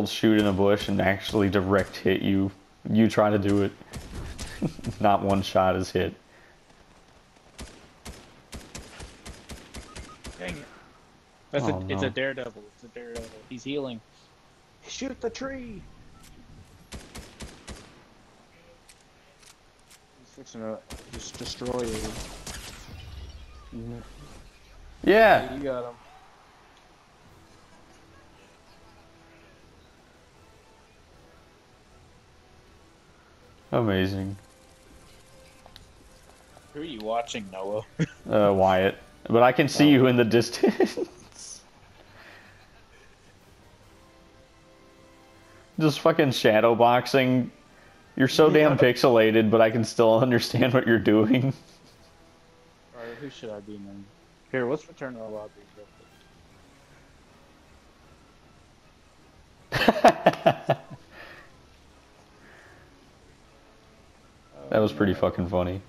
people shoot in a bush and actually direct hit you, you try to do it. Not one shot is hit. Dang it. That's Oh, a, It's a daredevil. It's a daredevil. He's healing. Shoot the tree. He's fixing to just destroy you. Yeah. You got him. Amazing. Who are you watching, Noah? Uh, Wyatt. But I can see you in the distance. Just fucking shadow boxing. You're so damn pixelated, but I can still understand what you're doing. Alright, who should I be? Here, let's return to our lobby real quick. That was pretty fucking funny.